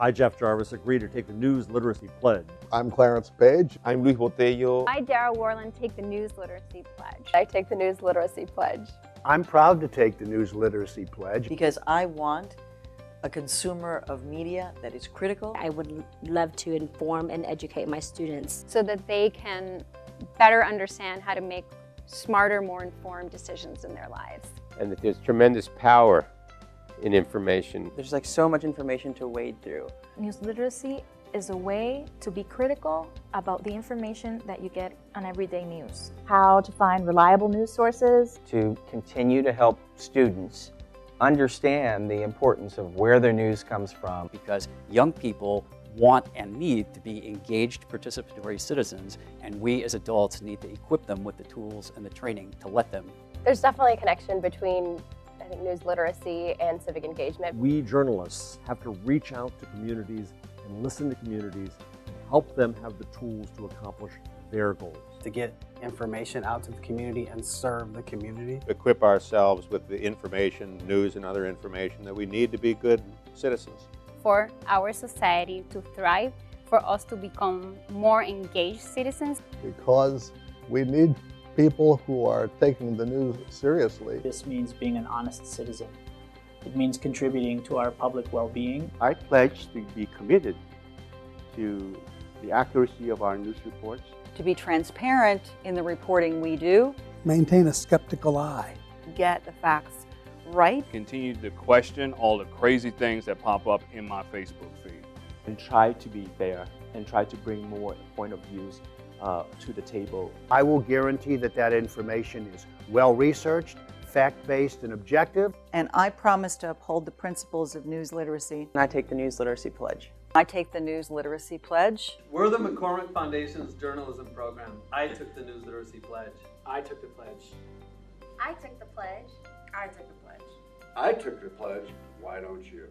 I, Jeff Jarvis, agree to take the News Literacy Pledge. I'm Clarence Page. I'm Luis Botello. I, Darragh Worland, take the News Literacy Pledge. I take the News Literacy Pledge. I'm proud to take the News Literacy Pledge. Because I want a consumer of media that is critical. I would love to inform and educate my students. So that they can better understand how to make smarter, more informed decisions in their lives. And that there's tremendous power in information. There's like so much information to wade through. News literacy is a way to be critical about the information that you get on everyday news. How to find reliable news sources. To continue to help students understand the importance of where their news comes from. Because young people want and need to be engaged participatory citizens and we as adults need to equip them with the tools and the training to let them. There's definitely a connection between I think news literacy and civic engagement. We journalists have to reach out to communities and listen to communities and help them have the tools to accomplish their goals. To get information out to the community and serve the community. Equip ourselves with the information, news and other information that we need to be good citizens. For our society to thrive, for us to become more engaged citizens. Because we need people who are taking the news seriously. This means being an honest citizen. It means contributing to our public well-being. I pledge to be committed to the accuracy of our news reports. To be transparent in the reporting we do. Maintain a skeptical eye. Get the facts right. Continue to question all the crazy things that pop up in my Facebook feed. And try to be fair and try to bring more point of views uh, to the table. I will guarantee that that information is well researched, fact-based, and objective. And I promise to uphold the principles of news literacy. And I take the News Literacy Pledge. I take the News Literacy Pledge. We're the McCormick Foundation's journalism program. I took the News Literacy Pledge. I took the pledge. I took the pledge. I took the pledge. I took the pledge. Why don't you?